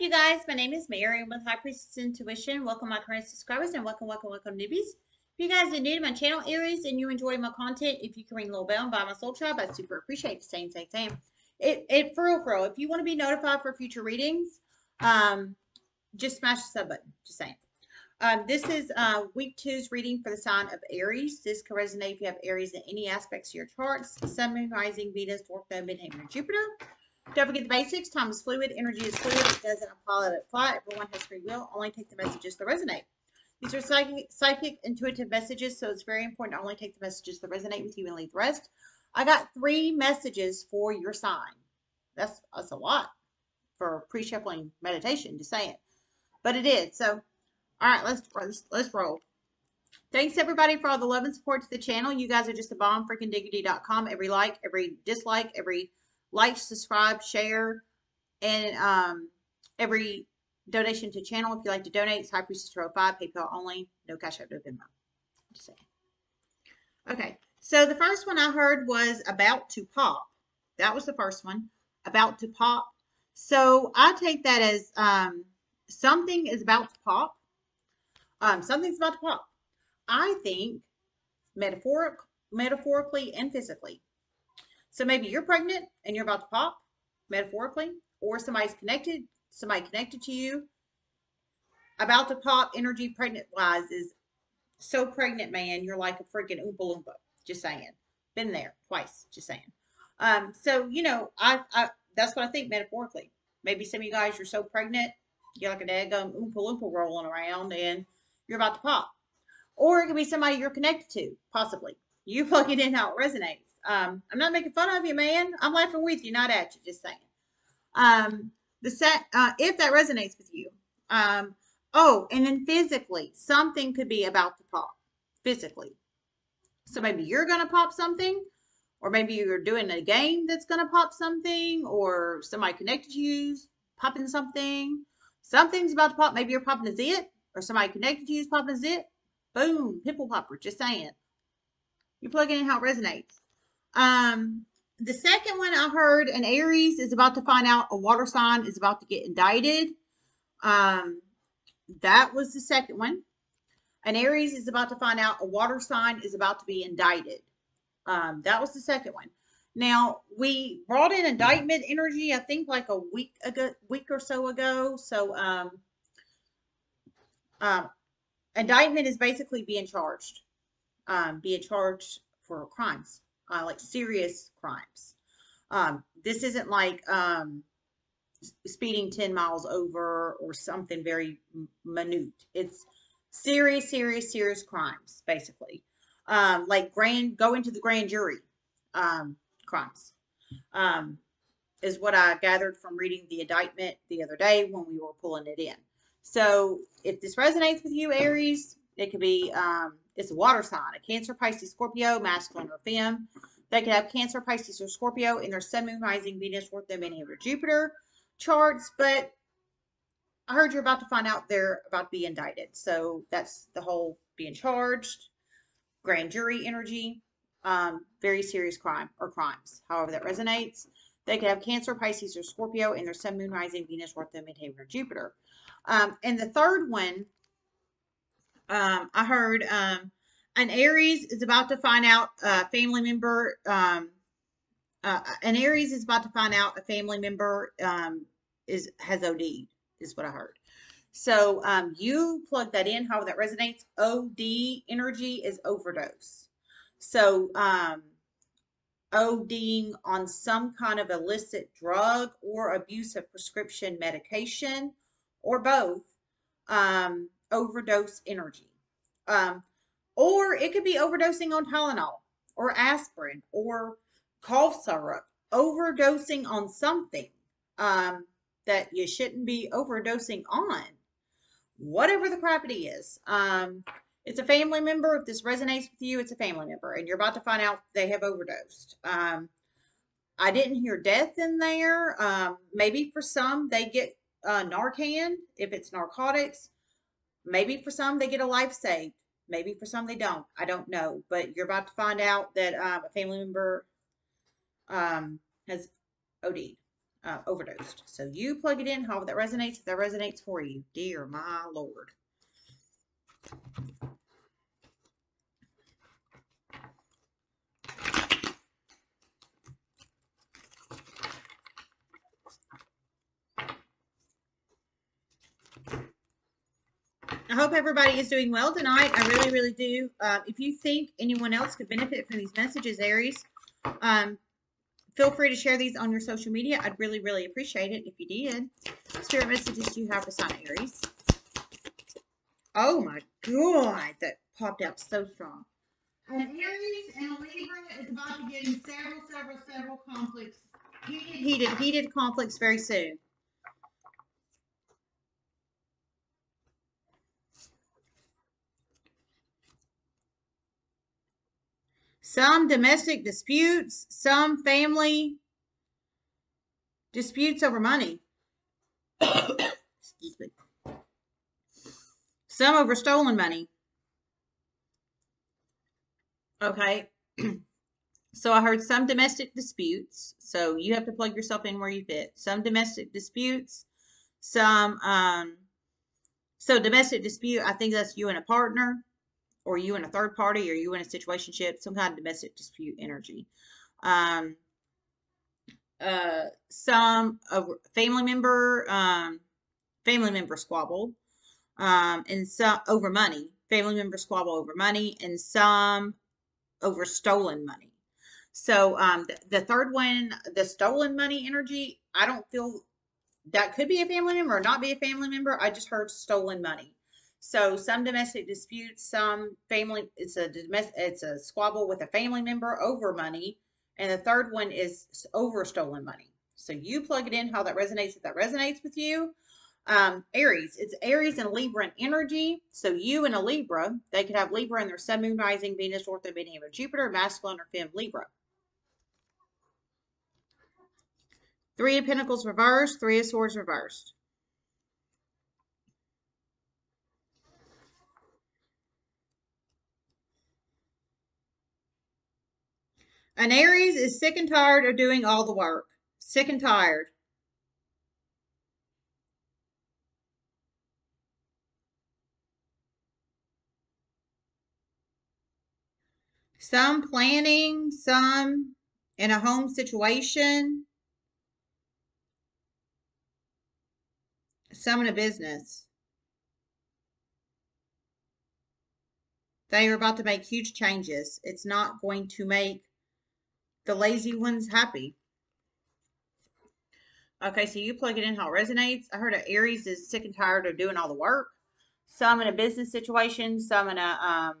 you guys? My name is Mary. I'm with High Priestess Intuition. Welcome, my current subscribers, and welcome, welcome, welcome, newbies. If you guys are new to my channel, Aries, and you enjoy my content, if you can ring the little bell and buy my soul tribe, I'd super appreciate it. Same, same, same. It, it, for real, for real. If you want to be notified for future readings, um, just smash the sub button. Just saying. Um, this is uh, week two's reading for the sign of Aries. This can resonate if you have Aries in any aspects of your charts. Sun, Rising, Venus, North Node, Midheaven, Jupiter. Don't forget the basics. Time is fluid. Energy is fluid. It doesn't apply, it fly. Everyone has free will. Only take the messages that resonate. These are psychic, psychic, intuitive messages, so it's very important to only take the messages that resonate with you and leave the rest. I got three messages for your sign. That's, that's a lot for pre-shuffling meditation, just saying. But it is. So, all right, let's, let's, let's roll. Thanks everybody for all the love and support to the channel. You guys are just a bomb, freaking diggity.com. Every like, every dislike, every like, subscribe, share, and um, every donation to channel. If you like to donate, it's High Priestess 5, PayPal only, no cash out, no Venmo. Just saying. Okay, so the first one I heard was about to pop. That was the first one, about to pop. So I take that as um, something is about to pop. Um, something's about to pop. I think metaphoric, metaphorically and physically. So maybe you're pregnant and you're about to pop, metaphorically, or somebody's connected, somebody connected to you, about to pop energy pregnant wise is so pregnant, man. You're like a freaking oompa loompa. Just saying. Been there twice. Just saying. Um, so you know, I, I that's what I think metaphorically. Maybe some of you guys are so pregnant, you're like a daggum oompa loompa rolling around, and you're about to pop. Or it could be somebody you're connected to, possibly. You plug it in how it resonates. Um, I'm not making fun of you, man. I'm laughing with you, not at you. Just saying. Um, the set, uh, if that resonates with you. Um, oh, and then physically, something could be about to pop. Physically. So maybe you're gonna pop something, or maybe you're doing a game that's gonna pop something, or somebody connected to you popping something. Something's about to pop. Maybe you're popping a zit, or somebody connected to you is popping a zit. Boom, pimple popper. Just saying. You plug in how it resonates. Um, the second one I heard, an Aries is about to find out a water sign is about to get indicted. Um, that was the second one. An Aries is about to find out a water sign is about to be indicted. Um, that was the second one. Now we brought in indictment energy, I think like a week ago, week or so ago. So um, um, indictment is basically being charged, um, being charged for crimes uh, like serious crimes. Um, this isn't like um, speeding 10 miles over or something very minute. It's serious, serious, serious crimes, basically. Um, like grand, going to the grand jury um, crimes um, is what I gathered from reading the indictment the other day when we were pulling it in. So if this resonates with you, Aries, it could be um, it's a water sign, a Cancer, Pisces, Scorpio, masculine or femme. They could have Cancer, Pisces, or Scorpio in their Sun, Moon, Rising, Venus, North Node, any of their Jupiter charts. But I heard you're about to find out they're about to be indicted. So that's the whole being charged, grand jury energy, um, very serious crime or crimes, however that resonates. They could have Cancer, Pisces, or Scorpio in their Sun, Moon, Rising, Venus, North Node, Midheaven, or Jupiter. Um, and the third one um, I heard um, an Aries is about to find out a family member. Um, uh, an Aries is about to find out a family member um, is has OD. Is what I heard. So um, you plug that in. however that resonates. OD energy is overdose. So um, ODing on some kind of illicit drug or abuse of prescription medication or both. Um, overdose energy. Um, or it could be overdosing on Tylenol or aspirin or cough syrup, overdosing on something um, that you shouldn't be overdosing on. Whatever the crap it is. Um, it's a family member. If this resonates with you, it's a family member, and you're about to find out they have overdosed. Um, I didn't hear death in there. Um, maybe for some, they get uh, Narcan if it's narcotics. Maybe for some, they get a life saved. Maybe for some, they don't. I don't know. But you're about to find out that um, a family member um, has OD'd. uh, overdosed. So you plug it in, however that resonates. If that resonates for you, dear my lord. I hope everybody is doing well tonight. I really, really do. Uh, if you think anyone else could benefit from these messages, Aries, um, feel free to share these on your social media. I'd really, really appreciate it if you did. Spirit messages do you have for sign Aries? Oh my god, that popped out so strong. An Aries and a Libra is about to get in several, several, several conflicts. Heated, heated, heated conflicts very soon. Some domestic disputes, some family disputes over money. Excuse me. Some over stolen money. Okay. so I heard some domestic disputes. So you have to plug yourself in where you fit. Some domestic disputes, some um so domestic dispute, I think that's you and a partner or you in a third party or you in a situationship, some kind of domestic dispute energy. Um, uh, some a family member, um, family member squabble, um, and some over money. Family member squabble over money, and some over stolen money. So um, the, the third one, the stolen money energy, I don't feel that could be a family member or not be a family member. I just heard stolen money. So some domestic disputes, some family, it's a domestic, it's a squabble with a family member over money. And the third one is over stolen money. So you plug it in how that resonates. If that resonates with you, um, Aries, it's Aries and Libra and energy. So you and a Libra, they could have Libra in their sun, moon, rising, Venus, North Node, Benny, or Jupiter, masculine or fem Libra. Three of Pentacles reversed, Three of Swords reversed. An Aries is sick and tired of doing all the work. Sick and tired. Some planning, some in a home situation, some in a business. They are about to make huge changes. It's not going to make the lazy one's happy. Okay, so you plug it in how it resonates. I heard Aries is sick and tired of doing all the work. Some in a business situation, some in a um,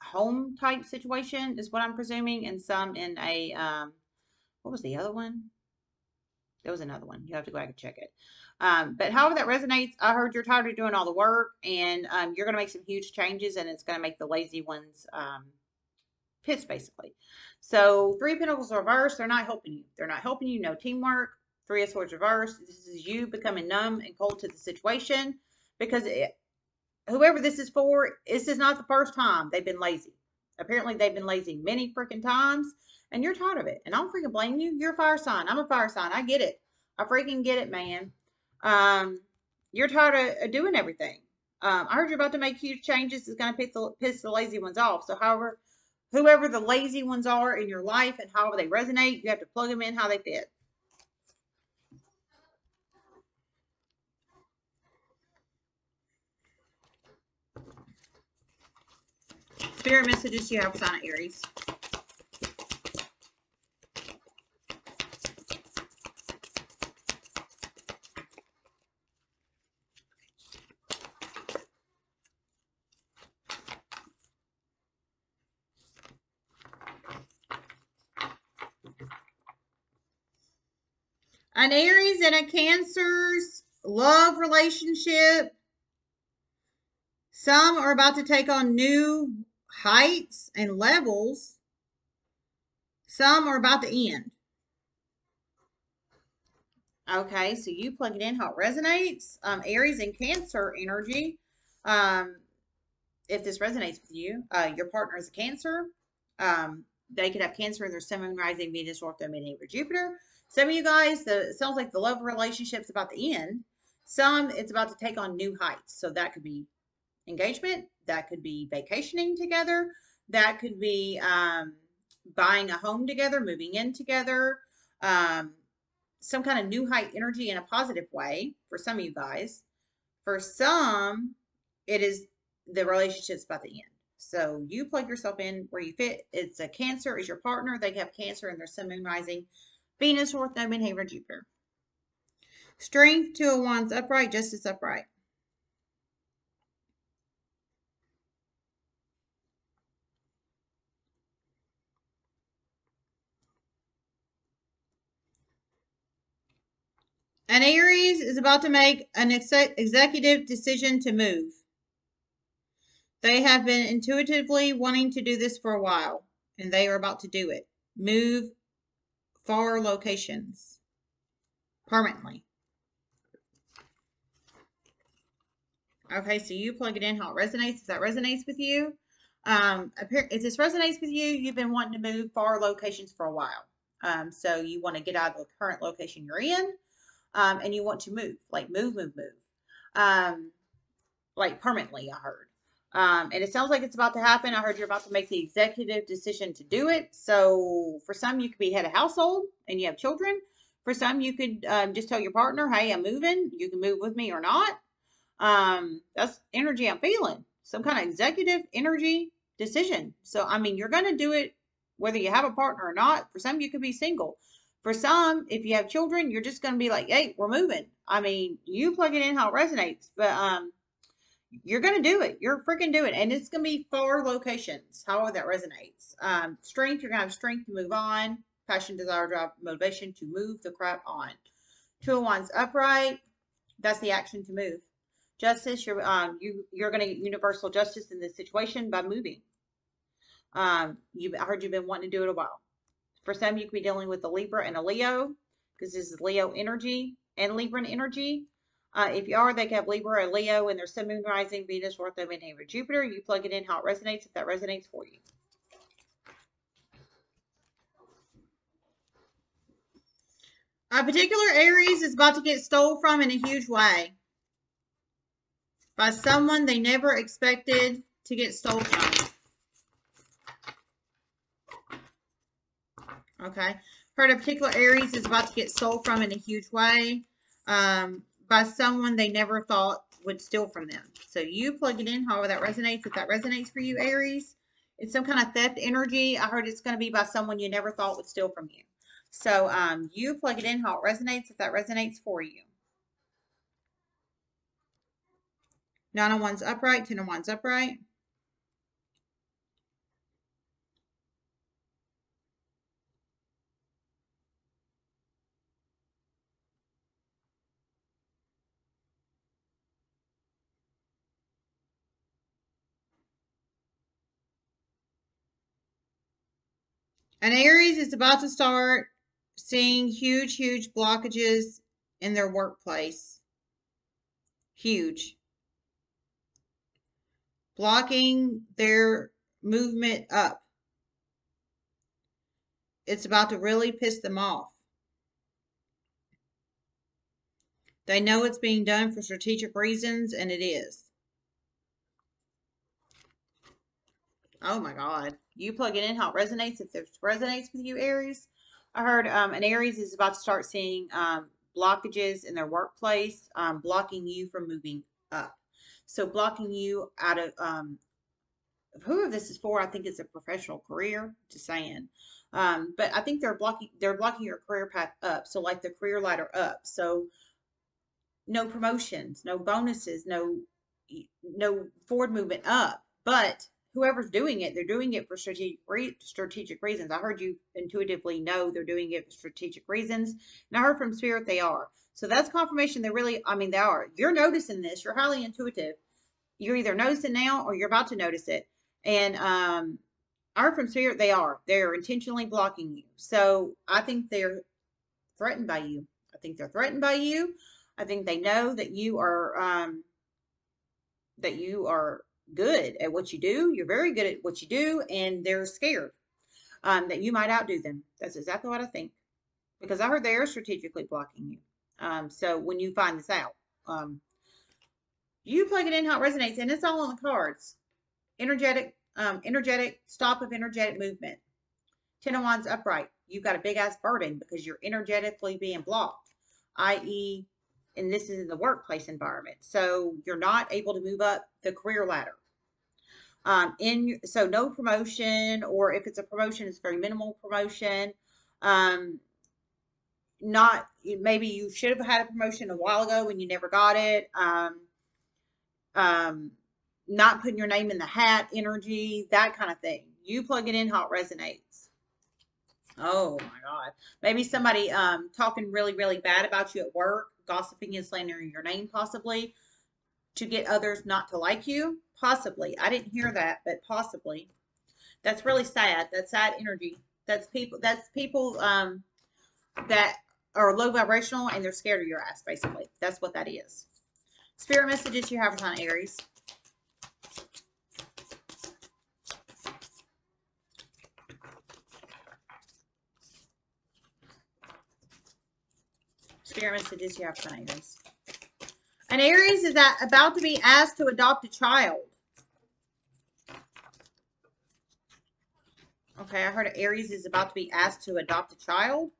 home type situation is what I'm presuming, and some in a um, what was the other one? There was another one. You have to go back and check it. Um, but however that resonates, I heard you're tired of doing all the work, and um, you're going to make some huge changes, and it's going to make the lazy ones um, pissed, basically. So three pentacles reversed, they're not helping you. They're not helping you. No teamwork. Three of swords reversed. This is you becoming numb and cold to the situation because it, whoever this is for, this is not the first time they've been lazy. Apparently they've been lazy many freaking times and you're tired of it. And I don't freaking blame you. You're a fire sign. I'm a fire sign. I get it. I freaking get it, man. Um, you're tired of, doing everything. Um, I heard you're about to make huge changes. It's going to piss piss the lazy ones off. So, however, whoever the lazy ones are in your life and however they resonate, you have to plug them in how they fit. Spirit messages you have sign of Aries. An Aries and a Cancer's love relationship. Some are about to take on new heights and levels. Some are about to end. Okay, so you plug it in how it resonates. Um, Aries and Cancer energy. Um, if this resonates with you, uh, your partner is a Cancer. Um, they could have Cancer in their sun, moon, rising, Venus, North Node, Midheaven, Jupiter. Some of you guys, the, it sounds like the love relationship's about to end. Some, it's about to take on new heights. So that could be engagement. That could be vacationing together. That could be um, buying a home together, moving in together. Um, some kind of new height energy in a positive way for some of you guys. For some, it is the relationship's about to end. So you plug yourself in where you fit. It's a Cancer is your partner. They have Cancer and their Sun, Moon, Rising, Venus, North Node, Midheaven, Jupiter. Strength, Two of Wands, upright, Justice, upright. An Aries is about to make an ex executive decision to move. They have been intuitively wanting to do this for a while, and they are about to do it. Move far locations permanently. Okay, so you plug it in how it resonates. If that resonates with you, um, if this resonates with you, you've been wanting to move far locations for a while. Um, so you want to get out of the current location you're in um, and you want to move, like move, move, move, um, like permanently. I heard, um, and it sounds like it's about to happen. I heard you're about to make the executive decision to do it. So for some, you could be head of household and you have children. For some, you could um, just tell your partner, "Hey, I'm moving. You can move with me or not." Um, that's energy I'm feeling. Some kind of executive energy decision. So I mean, you're going to do it whether you have a partner or not. For some, you could be single. For some, if you have children, you're just going to be like, hey, we're moving. I mean, you plug it in how it resonates, but um, you're going to do it. You're freaking doing it. And it's going to be four locations, however that resonates. Um, strength, you're going to have strength to move on. Passion, desire, drive, motivation to move the crap on. Two of Wands upright. That's the action to move. Justice, you're um you you're going to get universal justice in this situation by moving. Um, you I heard you've been wanting to do it a while. For some, you could be dealing with a Libra and a Leo because this is Leo energy and Libran energy. Uh, if you are, they have Libra or Leo and their sun, moon, rising, Venus, North Node, Midheaven, Jupiter. You plug it in how it resonates if that resonates for you. A particular Aries is about to get stole from in a huge way by someone they never expected to get stole from. Okay. Heard a particular Aries is about to get stole from in a huge way um, by someone they never thought would steal from them. So you plug it in however that resonates. If that resonates for you, Aries, it's some kind of theft energy. I heard it's going to be by someone you never thought would steal from you. So um, you plug it in how it resonates if that resonates for you. Nine of Wands upright, ten of Wands upright. And Aries is about to start seeing huge, huge blockages in their workplace. Huge. Blocking their movement up. It's about to really piss them off. They know it's being done for strategic reasons, and it is. Oh my God. You plug it in how it resonates. If it resonates with you, Aries, I heard um, an Aries is about to start seeing um, blockages in their workplace, um, blocking you from moving up. So blocking you out of um, whoever this is for, I think it's a professional career. Just saying. Um, but I think they're blocking they're blocking your career path up. So like the career ladder up. So no promotions, no bonuses, no no forward movement up. But whoever's doing it, they're doing it for strategic strategic reasons. I heard you intuitively know they're doing it for strategic reasons, and I heard from spirit they are. So that's confirmation. They really, I mean, they are. You're noticing this. You're highly intuitive. You're either noticing now or you're about to notice it. And um, I heard from spirit they are. They're intentionally blocking you. So I think they're threatened by you. I think they're threatened by you. I think they know that you are um, that you are good at what you do. You're very good at what you do, and they're scared um, that you might outdo them. That's exactly what I think. because I heard they are strategically blocking you. Um, so when you find this out, um, you plug it in how it resonates, and it's all on the cards. Energetic, um, energetic stop of energetic movement. Ten of Wands upright. You've got a big ass burden because you're energetically being blocked, i.e., and this is in the workplace environment. So you're not able to move up the career ladder. Um, in so no promotion, or if it's a promotion, it's very minimal promotion. Um, not maybe you should have had a promotion a while ago and you never got it. Um, um, not putting your name in the hat, energy, that kind of thing. You plug it in how it resonates. Oh my God. Maybe somebody um, talking really, really bad about you at work, gossiping and slandering your name, possibly to get others not to like you. Possibly. I didn't hear that, but possibly. That's really sad. That's sad energy. That's people. That's people um, that are low vibrational and they're scared of your ass. Basically, that's what that is. Spirit messages you have on Aries. Spirit messages you have on Aries. An Aries is that about to be asked to adopt a child. Okay, I heard Aries is about to be asked to adopt a child.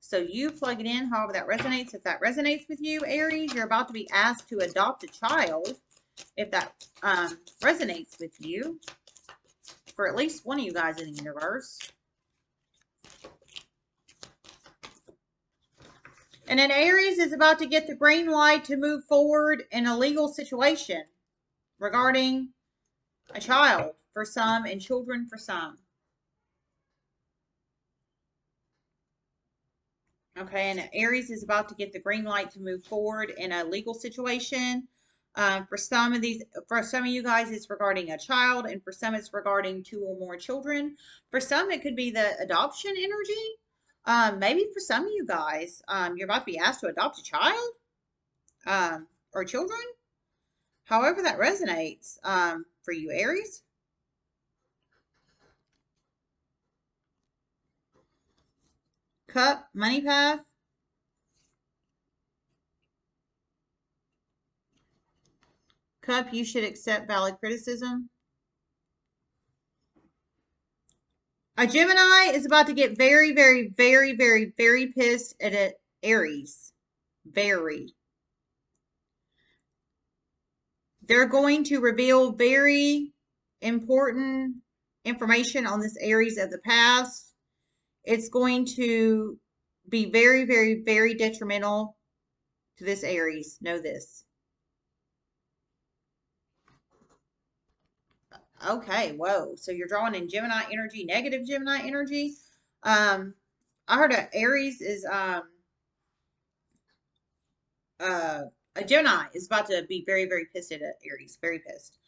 So you plug it in however that resonates. If that resonates with you, Aries, you're about to be asked to adopt a child. If that um, resonates with you, for at least one of you guys in the universe. And then Aries is about to get the green light to move forward in a legal situation regarding a child for some and children for some. Okay, and Aries is about to get the green light to move forward in a legal situation. Uh, for some of these, for some of you guys, it's regarding a child, and for some, it's regarding two or more children. For some, it could be the adoption energy. Um, maybe for some of you guys, um, you're about to be asked to adopt a child um, or children. However, that resonates um, for you, Aries. Cup, money path. Cup, you should accept valid criticism. A Gemini is about to get very, very, very, very, very pissed at it. Aries. Very. They're going to reveal very important information on this Aries of the past it's going to be very, very, very detrimental to this Aries. Know this. Okay, whoa. So you're drawing in Gemini energy, negative Gemini energy. Um, I heard a Aries is um uh a Gemini is about to be very, very pissed at Aries, very pissed.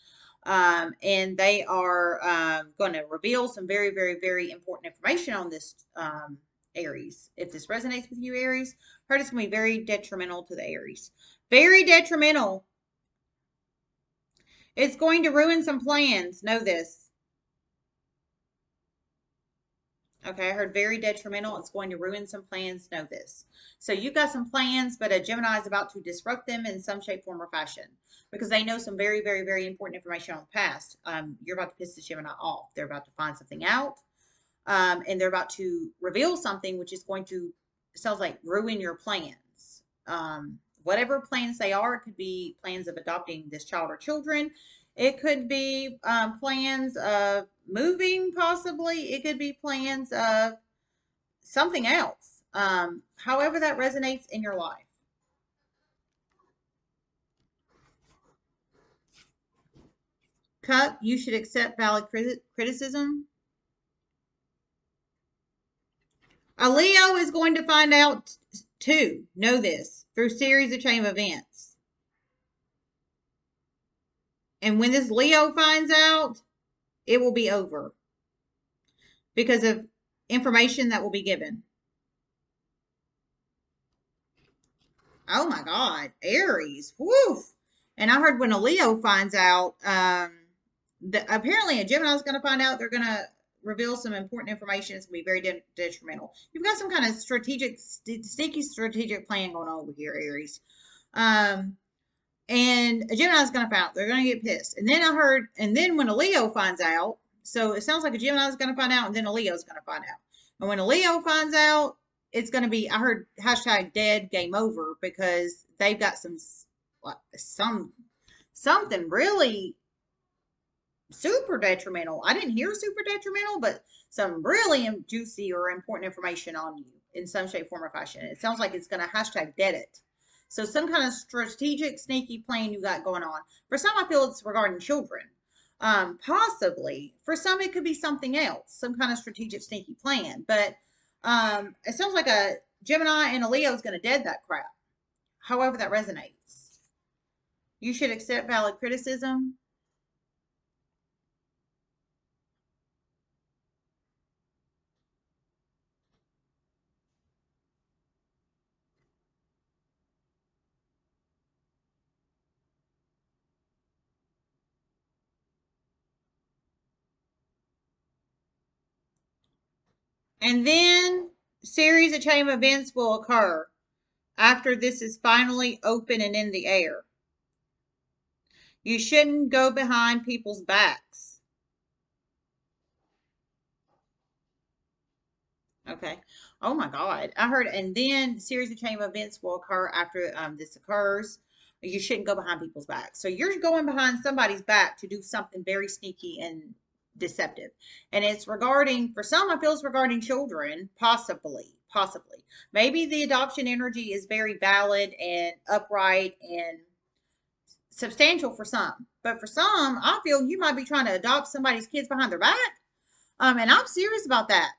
Um, and they are um, going to reveal some very, very, very important information on this um, Aries. If this resonates with you, Aries, heard it's going to be very detrimental to the Aries. Very detrimental. It's going to ruin some plans. Know this. Okay, I heard very detrimental. It's going to ruin some plans. Know this. So you've got some plans, but a Gemini is about to disrupt them in some shape, form, or fashion because they know some very, very, very important information on the past. Um, you're about to piss the Gemini off. They're about to find something out, um, and they're about to reveal something which is going to sounds like ruin your plans. Um, whatever plans they are, it could be plans of adopting this child or children. It could be um, plans of moving, possibly. It could be plans of something else. Um, however, that resonates in your life. Cup, you should accept valid criticism. A Leo is going to find out too. Know this through series of chain of events. And when this Leo finds out, it will be over because of information that will be given. Oh my God, Aries, woof. And I heard when a Leo finds out, um, the, apparently a Gemini is going to find out they're going to reveal some important information. It's going to be very de- detrimental. You've got some kind of strategic, st- sneaky strategic plan going on over here, Aries. Um, and a Gemini's going to find out. They're going to get pissed. And then I heard, and then when a Leo finds out, so it sounds like a Gemini's going to find out, and then a Leo's going to find out. And when a Leo finds out, it's going to be, I heard hashtag dead game over because they've got some, some, something really super detrimental. I didn't hear super detrimental, but some really juicy or important information on you in some shape, form, or fashion. It sounds like it's going to hashtag dead it. So some kind of strategic, sneaky plan you got going on. For some, I feel it's regarding children. Um, possibly. For some, it could be something else, some kind of strategic, sneaky plan. But um, it sounds like a Gemini and a Leo is going to dead that crap. However, that resonates. You should accept valid criticism. And then series of chain of events will occur after this is finally open and in the air. You shouldn't go behind people's backs. Okay. Oh my God. I heard, and then series of chain of events will occur after um, this occurs. You shouldn't go behind people's backs. So you're going behind somebody's back to do something very sneaky and deceptive. And it's regarding, for some, I feel it's regarding children, possibly, possibly. Maybe the adoption energy is very valid and upright and substantial for some. But for some, I feel you might be trying to adopt somebody's kids behind their back. Um, and I'm serious about that.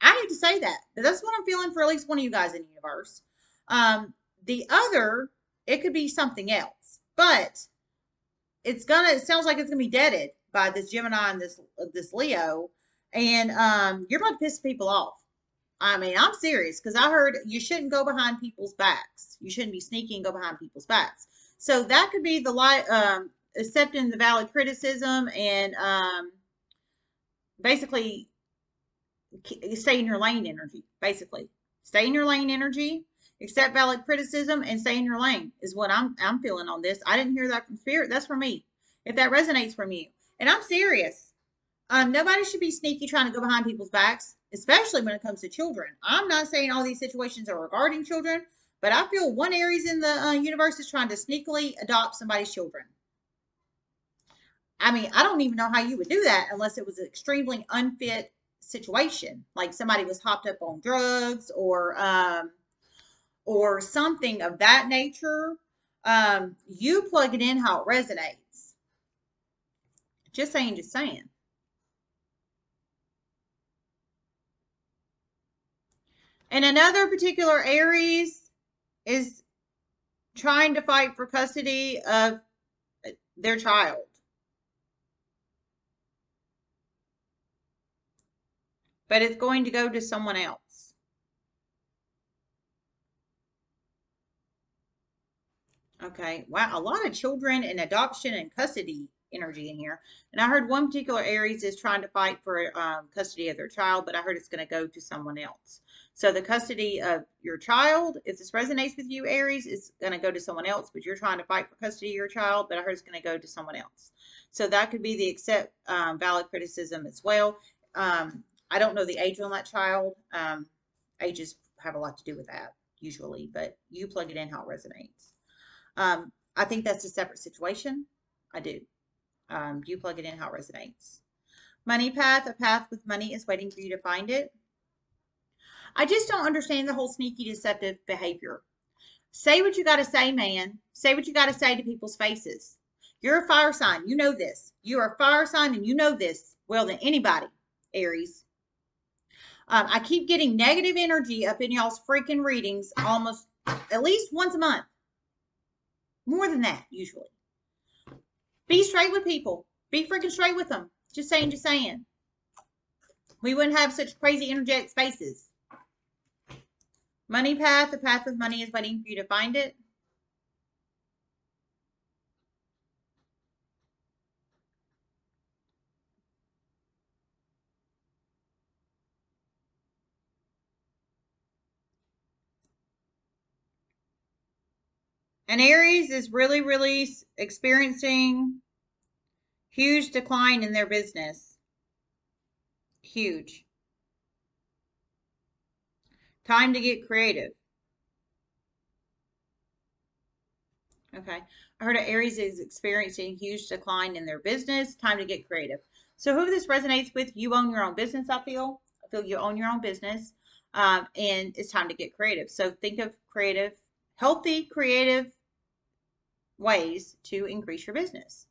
I hate to say that, but that's what I'm feeling for at least one of you guys in the universe. Um, the other, it could be something else, but it's gonna, it sounds like it's gonna be deaded by this Gemini and this this Leo, and um, you're about to piss people off. I mean, I'm serious because I heard you shouldn't go behind people's backs. You shouldn't be sneaky and go behind people's backs. So that could be the light, um, accepting the valid criticism and um, basically stay in your lane energy. Basically, stay in your lane energy, accept valid criticism, and stay in your lane is what I'm I'm feeling on this. I didn't hear that from spirit. That's for me. If that resonates from you, and I'm serious. Um, nobody should be sneaky trying to go behind people's backs, especially when it comes to children. I'm not saying all these situations are regarding children, but I feel one Aries in the uh, universe is trying to sneakily adopt somebody's children. I mean, I don't even know how you would do that unless it was an extremely unfit situation, like somebody was hopped up on drugs or um, or something of that nature. Um, you plug it in how it resonates. Just saying, just saying. And another particular Aries is trying to fight for custody of their child. But it's going to go to someone else. Okay, wow, a lot of children in adoption and custody energy in here. And I heard one particular Aries is trying to fight for um, custody of their child, but I heard it's going to go to someone else. So the custody of your child, if this resonates with you, Aries, is going to go to someone else, but you're trying to fight for custody of your child, but I heard it's going to go to someone else. So that could be the accept um, valid criticism as well. Um, I don't know the age on that child. Um, ages have a lot to do with that usually, but you plug it in how it resonates. Um, I think that's a separate situation. I do. Um, you plug it in how it resonates. Money path, a path with money is waiting for you to find it. I just don't understand the whole sneaky deceptive behavior. Say what you got to say, man. Say what you got to say to people's faces. You're a fire sign. You know this. You're a fire sign and you know this well than anybody, Aries. Um, I keep getting negative energy up in y'all's freaking readings almost at least once a month. More than that, usually. Be straight with people. Be freaking straight with them. Just saying, just saying. We wouldn't have such crazy energetic spaces. Money path, the path of money is waiting for you to find it. Aries is really, really experiencing huge decline in their business. Huge. Time to get creative. Okay. I heard Aries is experiencing huge decline in their business. Time to get creative. So who this resonates with, you own your own business, I feel. I feel you own your own business. Um, and it's time to get creative. So think of creative, healthy, creative ways to increase your business.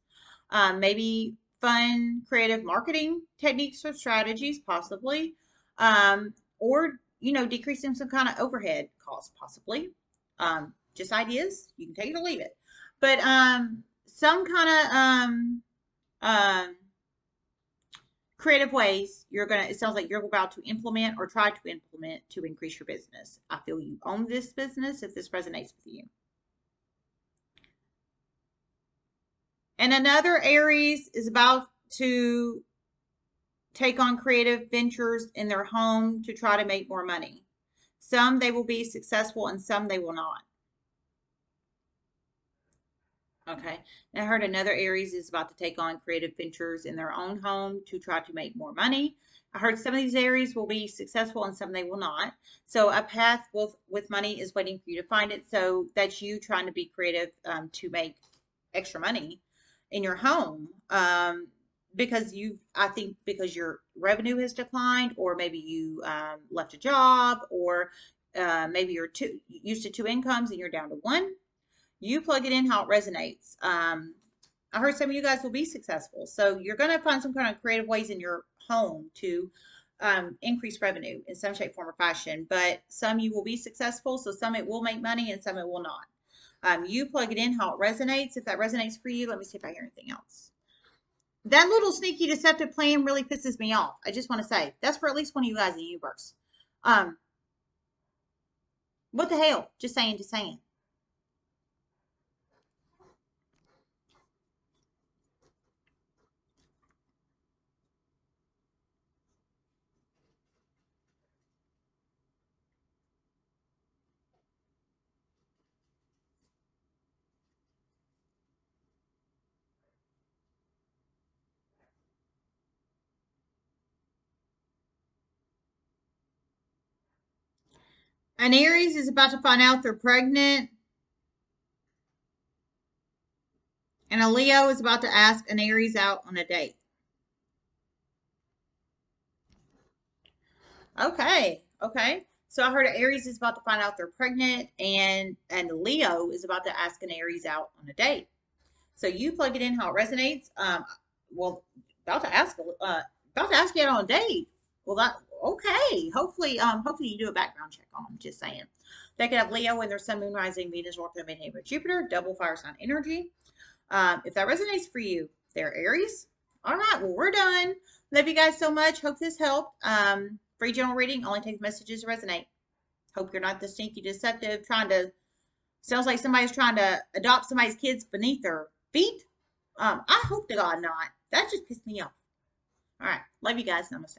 Um, maybe fun, creative marketing techniques or strategies, possibly. Um, or, you know, decreasing some kind of overhead costs, possibly. Um, just ideas. You can take it or leave it. But um, some kind of um, um, creative ways you're gonna it sounds like you're about to implement or try to implement to increase your business i feel you own this business if this resonates with you and another aries is about to take on creative ventures in their home to try to make more money some they will be successful and some they will not Okay. I heard another Aries is about to take on creative ventures in their own home to try to make more money. I heard some of these Aries will be successful and some they will not. So a path with, with money is waiting for you to find it. So that's you trying to be creative um, to make extra money in your home. Um, because you, I think because your revenue has declined or maybe you um, left a job or uh, maybe you're two, used to two incomes and you're down to one you plug it in how it resonates. Um, I heard some of you guys will be successful. So you're going to find some kind of creative ways in your home to um, increase revenue in some shape, form, or fashion. But some you will be successful. So some it will make money and some it will not. Um, you plug it in how it resonates. If that resonates for you, let me see if I hear anything else. That little sneaky deceptive plan really pisses me off. I just want to say that's for at least one of you guys in the universe. Um, what the hell? Just saying, just saying. An Aries is about to find out they're pregnant. And a Leo is about to ask an Aries out on a date. Okay, okay. So I heard an Aries is about to find out they're pregnant, and and Leo is about to ask an Aries out on a date. So you plug it in how it resonates. Um, well, about to ask, uh, about to ask you out on a date. Well, that okay. Hopefully, um, hopefully you do a background check on them. Just saying. They could have Leo in their Sun, Moon, Rising, Venus, North Node, Midheaven, Jupiter, double fire sign energy. Um, if that resonates for you, they're Aries. All right, well, we're done. Love you guys so much. Hope this helped. Um, free general reading only takes messages to resonate. Hope you're not the stinky deceptive trying to. Sounds like somebody's trying to adopt somebody's kids beneath their feet. Um, I hope to God not. That just pissed me off. All right. Love you guys. Namaste.